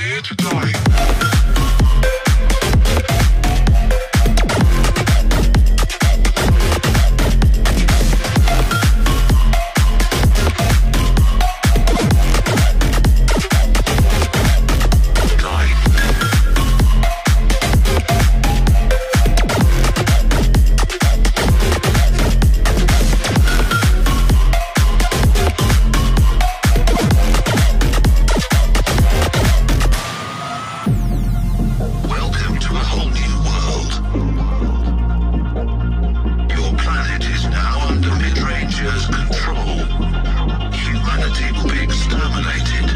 here to die. Your planet is now under Midranger's control. Humanity will be exterminated.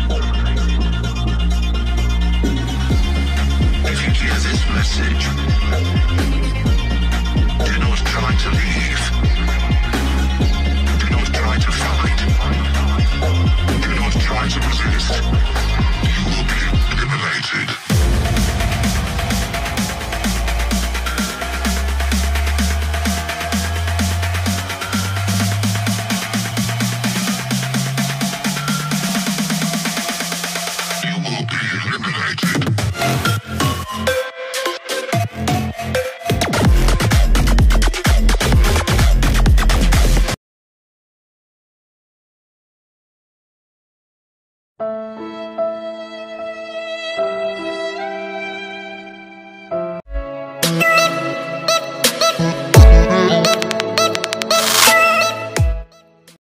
If you hear this message, do not try to leave. Do not try to fight. Do not try to resist.